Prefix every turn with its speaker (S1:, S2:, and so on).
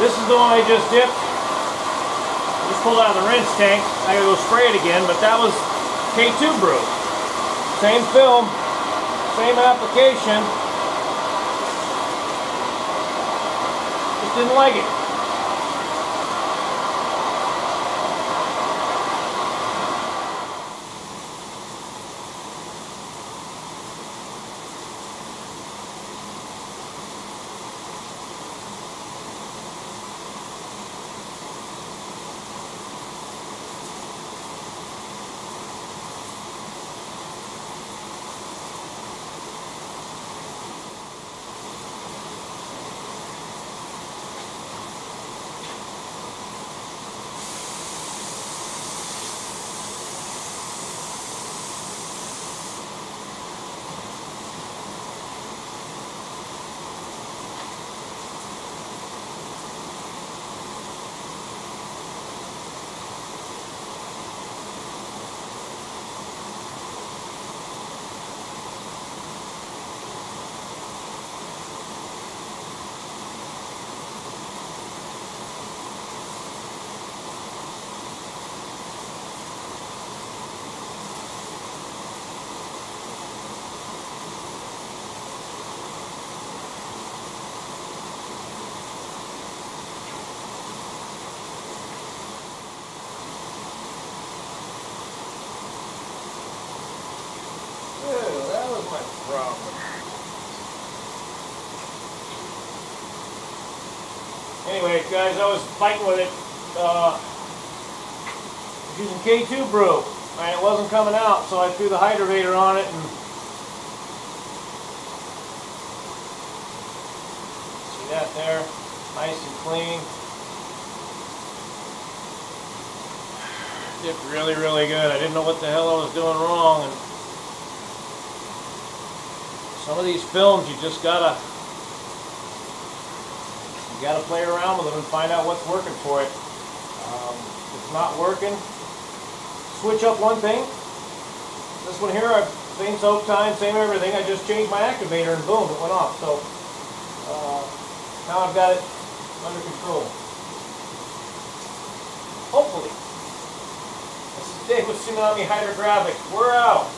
S1: This is the one I just dipped. Just pulled out of the rinse tank. I gotta go spray it again, but that was K2 brew. Same film, same application. Just didn't like it. My problem. Anyway, guys, I was fighting with it. Uh, using K2 brew, and it wasn't coming out, so I threw the hydrovator on it and see that there, nice and clean. Did really, really good. I didn't know what the hell I was doing wrong, and some of these films you just gotta you gotta play around with them and find out what's working for it. Um, if it's not working, switch up one thing. This one here, I same soak time, same everything. I just changed my activator and boom, it went off. So uh, now I've got it under control. Hopefully. This is Dave with Tsunami Hydrographics. We're out.